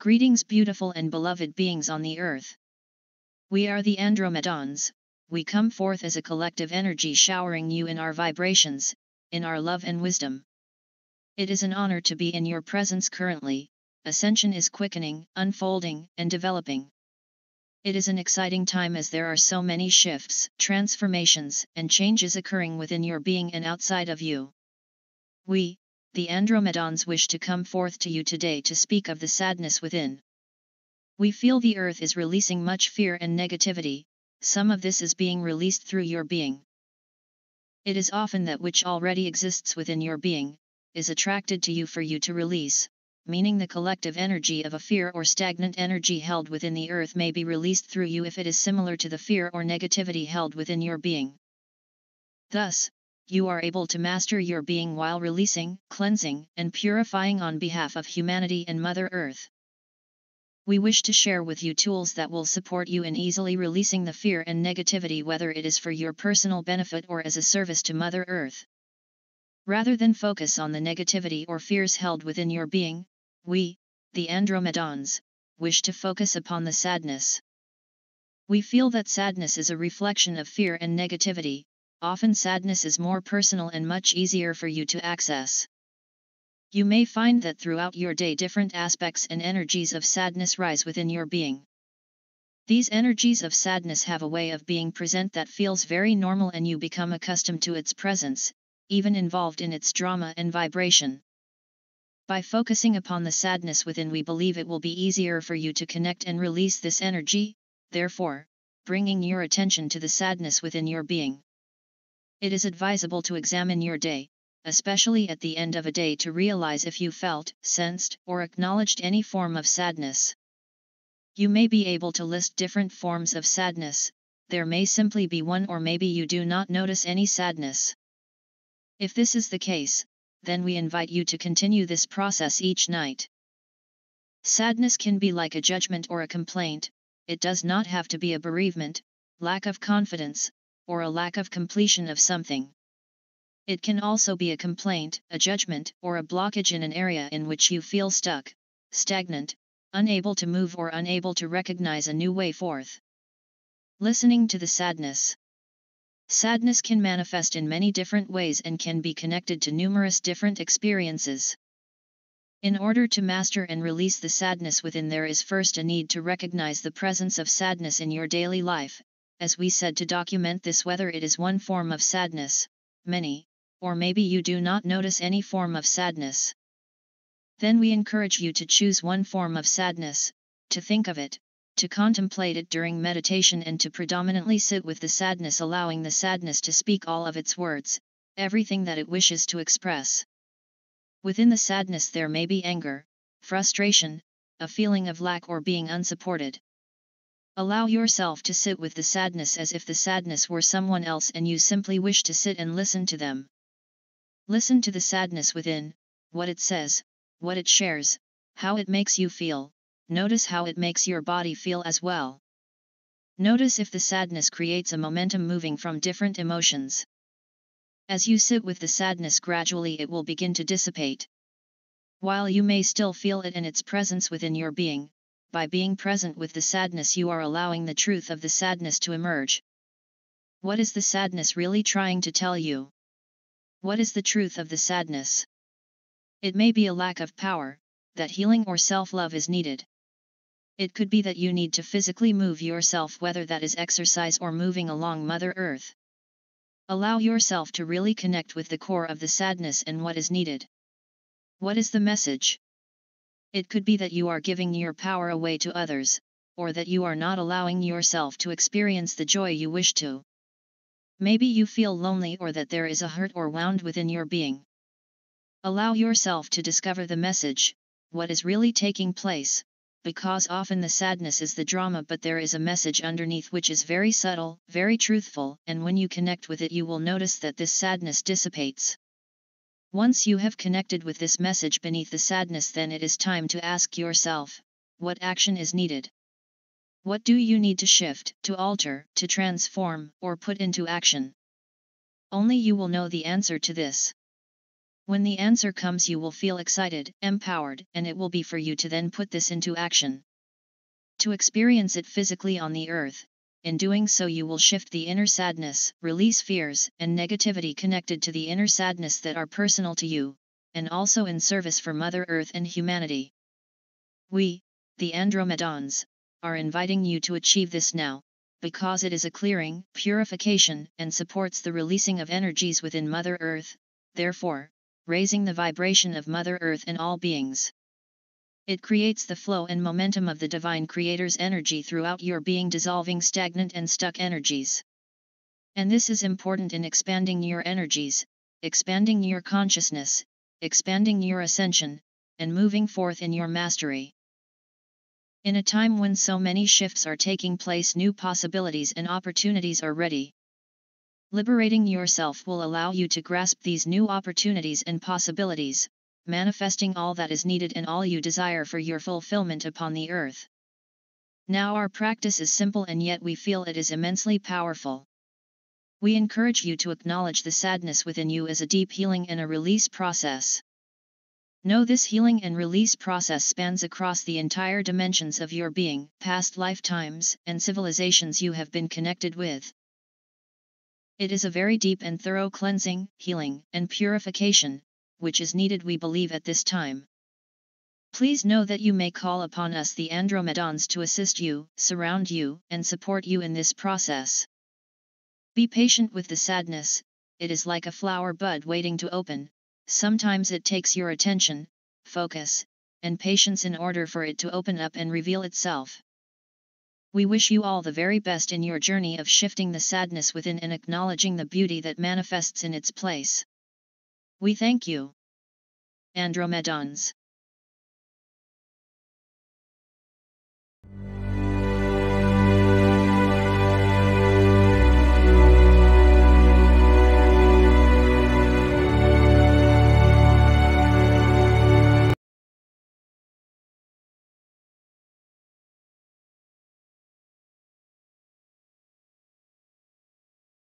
Greetings beautiful and beloved beings on the earth. We are the Andromedans, we come forth as a collective energy showering you in our vibrations, in our love and wisdom. It is an honor to be in your presence currently, ascension is quickening, unfolding, and developing. It is an exciting time as there are so many shifts, transformations, and changes occurring within your being and outside of you. We, the Andromedans wish to come forth to you today to speak of the sadness within. We feel the earth is releasing much fear and negativity, some of this is being released through your being. It is often that which already exists within your being, is attracted to you for you to release, meaning the collective energy of a fear or stagnant energy held within the earth may be released through you if it is similar to the fear or negativity held within your being. Thus, you are able to master your being while releasing, cleansing, and purifying on behalf of humanity and Mother Earth. We wish to share with you tools that will support you in easily releasing the fear and negativity whether it is for your personal benefit or as a service to Mother Earth. Rather than focus on the negativity or fears held within your being, we, the Andromedans, wish to focus upon the sadness. We feel that sadness is a reflection of fear and negativity, often sadness is more personal and much easier for you to access. You may find that throughout your day different aspects and energies of sadness rise within your being. These energies of sadness have a way of being present that feels very normal and you become accustomed to its presence, even involved in its drama and vibration. By focusing upon the sadness within we believe it will be easier for you to connect and release this energy, therefore, bringing your attention to the sadness within your being. It is advisable to examine your day, especially at the end of a day to realize if you felt, sensed, or acknowledged any form of sadness. You may be able to list different forms of sadness, there may simply be one or maybe you do not notice any sadness. If this is the case, then we invite you to continue this process each night. Sadness can be like a judgment or a complaint, it does not have to be a bereavement, lack of confidence, or a lack of completion of something. It can also be a complaint, a judgment, or a blockage in an area in which you feel stuck, stagnant, unable to move or unable to recognize a new way forth. Listening to the sadness. Sadness can manifest in many different ways and can be connected to numerous different experiences. In order to master and release the sadness within there is first a need to recognize the presence of sadness in your daily life, as we said to document this whether it is one form of sadness, many, or maybe you do not notice any form of sadness. Then we encourage you to choose one form of sadness, to think of it, to contemplate it during meditation and to predominantly sit with the sadness allowing the sadness to speak all of its words, everything that it wishes to express. Within the sadness there may be anger, frustration, a feeling of lack or being unsupported. Allow yourself to sit with the sadness as if the sadness were someone else and you simply wish to sit and listen to them. Listen to the sadness within, what it says, what it shares, how it makes you feel, notice how it makes your body feel as well. Notice if the sadness creates a momentum moving from different emotions. As you sit with the sadness gradually it will begin to dissipate. While you may still feel it in its presence within your being, by being present with the sadness you are allowing the truth of the sadness to emerge. What is the sadness really trying to tell you? What is the truth of the sadness? It may be a lack of power, that healing or self-love is needed. It could be that you need to physically move yourself whether that is exercise or moving along Mother Earth. Allow yourself to really connect with the core of the sadness and what is needed. What is the message? It could be that you are giving your power away to others, or that you are not allowing yourself to experience the joy you wish to. Maybe you feel lonely or that there is a hurt or wound within your being. Allow yourself to discover the message, what is really taking place, because often the sadness is the drama but there is a message underneath which is very subtle, very truthful, and when you connect with it you will notice that this sadness dissipates. Once you have connected with this message beneath the sadness then it is time to ask yourself, what action is needed? What do you need to shift, to alter, to transform, or put into action? Only you will know the answer to this. When the answer comes you will feel excited, empowered, and it will be for you to then put this into action. To experience it physically on the earth, in doing so you will shift the inner sadness, release fears and negativity connected to the inner sadness that are personal to you, and also in service for Mother Earth and humanity. We, the Andromedans, are inviting you to achieve this now, because it is a clearing, purification, and supports the releasing of energies within Mother Earth, therefore, raising the vibration of Mother Earth and all beings. It creates the flow and momentum of the Divine Creator's energy throughout your being dissolving stagnant and stuck energies. And this is important in expanding your energies, expanding your consciousness, expanding your ascension, and moving forth in your mastery. In a time when so many shifts are taking place new possibilities and opportunities are ready. Liberating yourself will allow you to grasp these new opportunities and possibilities, manifesting all that is needed and all you desire for your fulfillment upon the earth. Now our practice is simple and yet we feel it is immensely powerful. We encourage you to acknowledge the sadness within you as a deep healing and a release process. Know this healing and release process spans across the entire dimensions of your being, past lifetimes, and civilizations you have been connected with. It is a very deep and thorough cleansing, healing, and purification, which is needed we believe at this time. Please know that you may call upon us the Andromedans to assist you, surround you, and support you in this process. Be patient with the sadness, it is like a flower bud waiting to open, sometimes it takes your attention, focus, and patience in order for it to open up and reveal itself. We wish you all the very best in your journey of shifting the sadness within and acknowledging the beauty that manifests in its place. We thank you. Andromedans